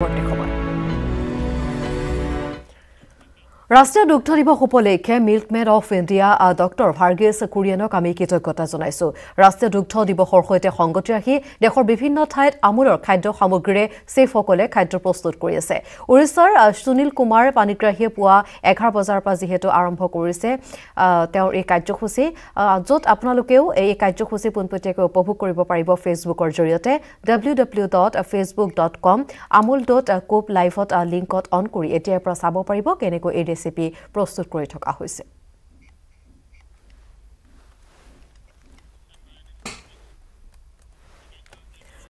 Courtney Coleman. ৰাষ্ট্ৰীয় দুগ্ধ দিৱস উপলক্ষে milkmen of India doctor Verghese কুৰিয়ানক আমি কৃতজ্ঞতা জনাইছো। ৰাষ্ট্ৰীয় দুগ্ধ দিৱসৰ সৈতে সংগতি ৰাখি দেশৰ বিভিন্ন ঠাইত আমোলৰ খাদ্য সামগ্ৰীৰে চেফসকলে খাদ্য প্ৰস্তুত কৰি আছে। উৰিষ্যাৰ সুনীল কুমাৰ পানিগ্ৰাহীয়ে পুৱা এঘাৰ বজাৰ পৰা যিহেতু আৰম্ভ কৰিছে তেওঁৰ এই কাৰ্যসূচী য'ত আপোনালোকেও এই কাৰ্যসূচী পোনপটীয়াকৈ উপভোগ কৰিব পাৰিব ফেচবুকৰ জৰিয়তে W W dot Facebook dot com Amul dot coop লাইভত লিংকত অন কৰি এতিয়াৰ পৰা চাব পাৰিব কেনেকৈ এই ৰেচিপি প্ৰস্তুত কৰি থকা হৈছে